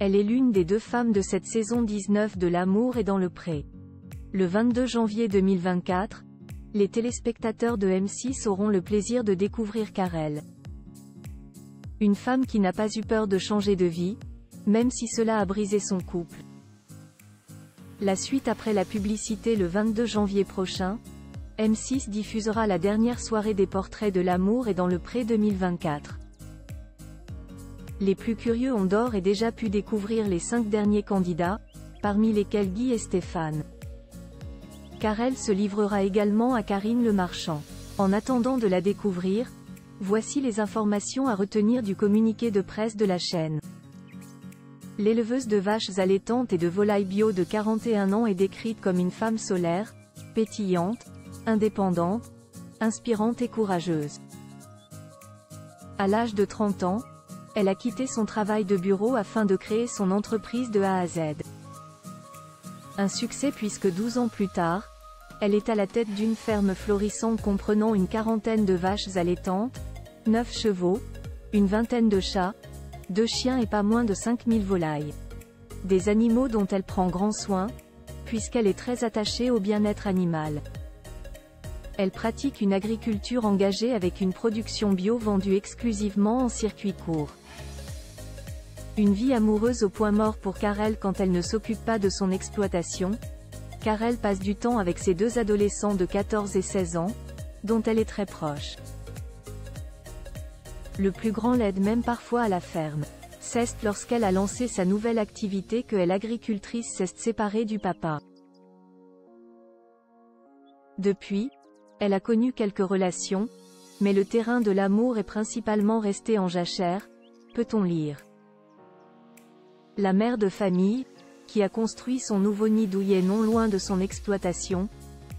Elle est l'une des deux femmes de cette saison 19 de L'amour et dans le pré. Le 22 janvier 2024, les téléspectateurs de M6 auront le plaisir de découvrir Karel. Une femme qui n'a pas eu peur de changer de vie, même si cela a brisé son couple. La suite après la publicité le 22 janvier prochain, M6 diffusera la dernière soirée des portraits de l'amour et dans le pré 2024. Les plus curieux ont d'or et déjà pu découvrir les cinq derniers candidats, parmi lesquels Guy et Stéphane. Karel se livrera également à Karine Le Marchand. En attendant de la découvrir, voici les informations à retenir du communiqué de presse de la chaîne. L'éleveuse de vaches allaitantes et de volailles bio de 41 ans est décrite comme une femme solaire, pétillante, indépendante, inspirante et courageuse. À l'âge de 30 ans, elle a quitté son travail de bureau afin de créer son entreprise de A à Z. Un succès puisque 12 ans plus tard, elle est à la tête d'une ferme florissante comprenant une quarantaine de vaches allaitantes, 9 chevaux, une vingtaine de chats, deux chiens et pas moins de 5000 volailles. Des animaux dont elle prend grand soin, puisqu'elle est très attachée au bien-être animal. Elle pratique une agriculture engagée avec une production bio vendue exclusivement en circuit court. Une vie amoureuse au point mort pour Karel quand elle ne s'occupe pas de son exploitation. Karel passe du temps avec ses deux adolescents de 14 et 16 ans, dont elle est très proche. Le plus grand l'aide même parfois à la ferme. C'est lorsqu'elle a lancé sa nouvelle activité que elle agricultrice s'est séparée du papa. Depuis, elle a connu quelques relations, mais le terrain de l'amour est principalement resté en jachère, peut-on lire. La mère de famille, qui a construit son nouveau nid douillet non loin de son exploitation,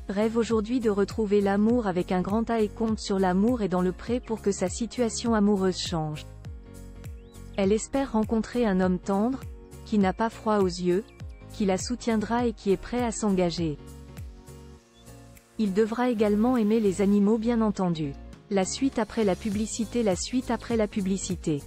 rêve aujourd'hui de retrouver l'amour avec un grand A et compte sur l'amour et dans le pré pour que sa situation amoureuse change. Elle espère rencontrer un homme tendre, qui n'a pas froid aux yeux, qui la soutiendra et qui est prêt à s'engager. Il devra également aimer les animaux bien entendu. La suite après la publicité La suite après la publicité